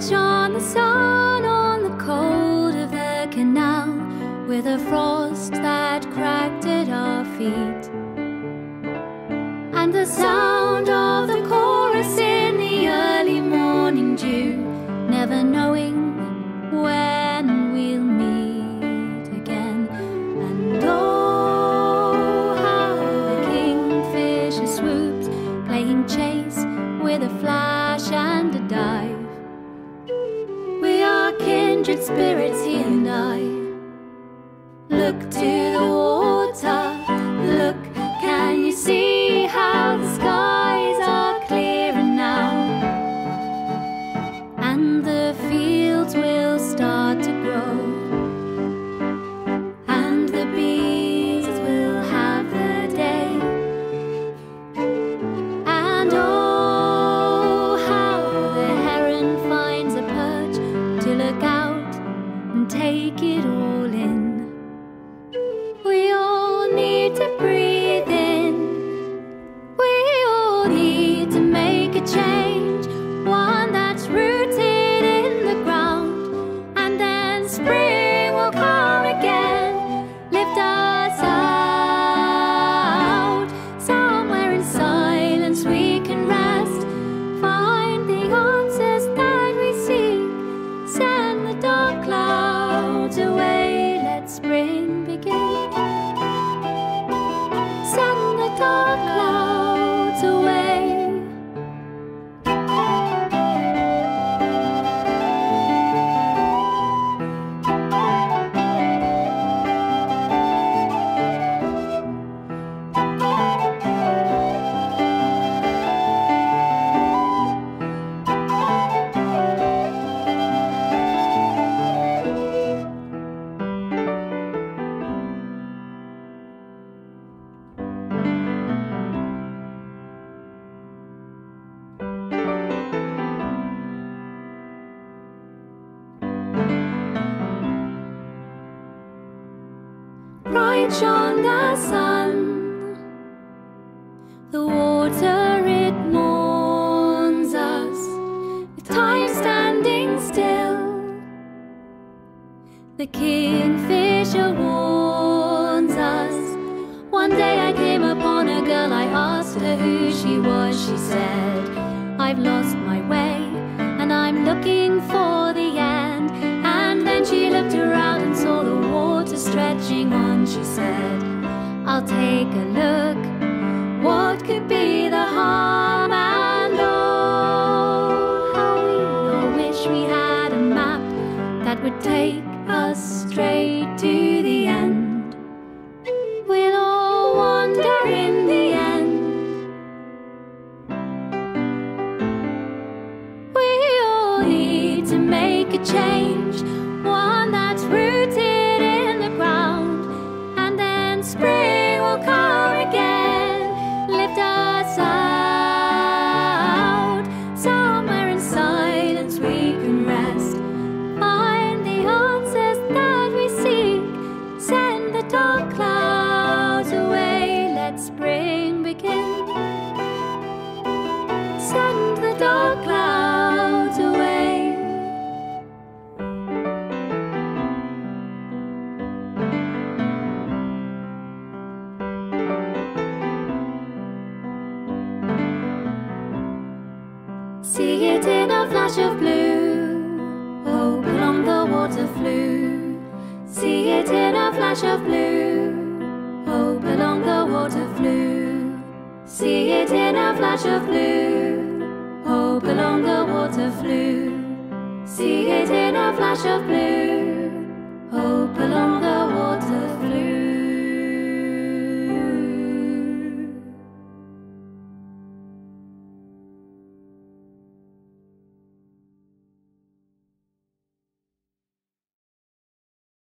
Shone the sun on the cold of the canal, with a frost that cracked at our feet. And the sound of the chorus in the early morning dew, never knowing spirits, he and I. Look to take it all in. We all need to breathe in. We all need to make a change, dark clouds Shone the sun, the water it mourns us, with time standing still. The kingfisher warns us. One day I came upon a girl, I asked her who she was. She said, I've lost my way, and I'm looking for the end. And then she looked around and saw the water stretching on. She said, I'll take a look. What could be the harm? And oh, how we all wish we had a map that would take us straight to the end. We'll all wander in the end. We all need to make a change, See it in a flash of blue. Hope along the water flew. See it in a flash of blue. Hope along the water flew. See it in a flash of blue. Hope along the water flew. See it in a flash of blue. Hope along the